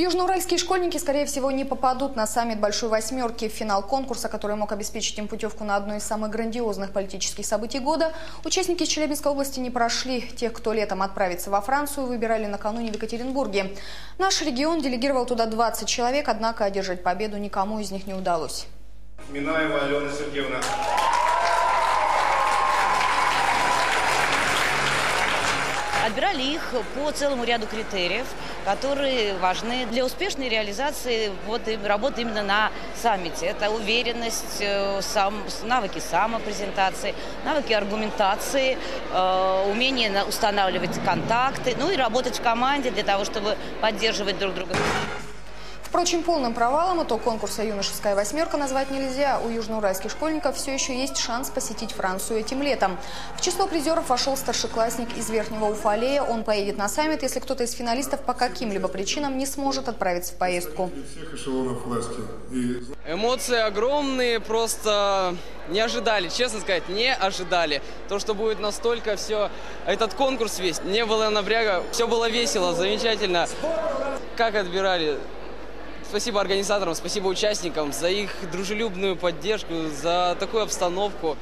Южноуральские школьники, скорее всего, не попадут на саммит Большой Восьмерки. В финал конкурса, который мог обеспечить им путевку на одно из самых грандиозных политических событий года, участники из Челябинской области не прошли. Тех, кто летом отправится во Францию, выбирали накануне в Екатеринбурге. Наш регион делегировал туда 20 человек, однако одержать победу никому из них не удалось. Минаева Алена Сергеевна. Отбирали их по целому ряду критериев, которые важны для успешной реализации вот, работы именно на саммите. Это уверенность, э, сам, навыки самопрезентации, навыки аргументации, э, умение устанавливать контакты, ну и работать в команде для того, чтобы поддерживать друг друга. Впрочем, полным провалом итог конкурса «Юношеская восьмерка» назвать нельзя. У южноуральских школьников все еще есть шанс посетить Францию этим летом. В число призеров вошел старшеклассник из Верхнего Уфалея. Он поедет на саммит, если кто-то из финалистов по каким-либо причинам не сможет отправиться в поездку. Эмоции огромные, просто не ожидали, честно сказать, не ожидали. То, что будет настолько все, этот конкурс весь, не было напряга, все было весело, замечательно. Как отбирали Спасибо организаторам, спасибо участникам за их дружелюбную поддержку, за такую обстановку.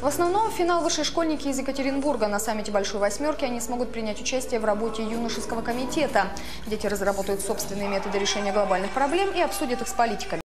В основном финал высшие школьники из Екатеринбурга. На саммите Большой Восьмерки они смогут принять участие в работе юношеского комитета. Дети разработают собственные методы решения глобальных проблем и обсудят их с политиками.